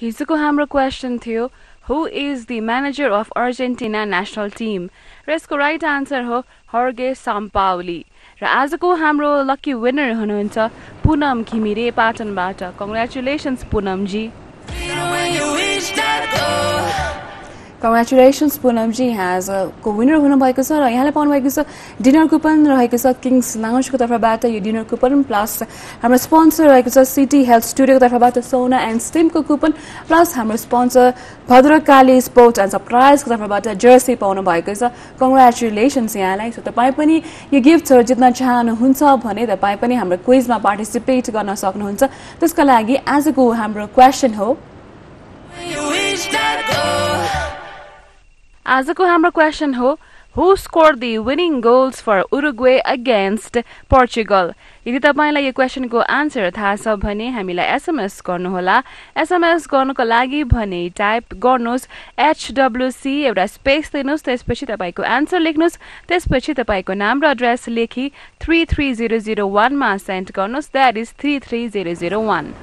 हिजोको हाम्रो क्वेसन थियो who is the manager of Argentina national team र यसको राइट आन्सर हो हर्गे साम्पाउली र आजको हाम्रो लकी विनर हुनुहुन्छ पुनम घिमिरे पाटनबाट। कङ्ग्रेचुलेसन्स पुनमजी। कङ्ग्रेचुलेसन्स पुनमजी यहाँको को विनर हुनुभएको छ र यहाँले पाउनुभएको छ डिनर कुपन रहेको छ किङ्स लाउन्जको तर्फबाट। यो डिनर कुपन प्लस हाम्रो स्पोन्सर रहेको छ सिटी हेल्थ स्टुडियोको तर्फबाट सोना एन्ड स्टिमको कुपन। प्लस हाम्रो स्पोन्सर भद्रकाली स्पोर्ट एन्ड सप्राइजको तर्फबाट जर्सी पाउनु भएको छ। कङ्ग्रेचुलेसन्स यहाँलाई। सो तपाईँ पनि यो गिफ्टहरू जित्न चाहनुहुन्छ भने तपाईँ पनि हाम्रो क्विजमा पार्टिसिपेट गर्न सक्नुहुन्छ। त्यसका लागि आजको हाम्रो क्वेसन हो। आजको हाम्रो क्वेसन हो who score the winning goals for Uruguay against Portugal यदि तपाईँलाई यो क्वेसनको आन्सर थाहा छ भने हामीलाई एसएमएस गर्नुहोला। एसएमएस गर्नुको लागि भने टाइप गर्नुहोस् एचडब्लुसी एउटा स्पेस दिनुहोस् त्यसपछि तपाईँको एन्सर लेख्नुहोस् त्यसपछि तपाईँको नाम र एड्रेस लेखी थ्री थ्री जिरो जिरो वानमा सेन्ड गर्नुहोस् that is three three zero zero one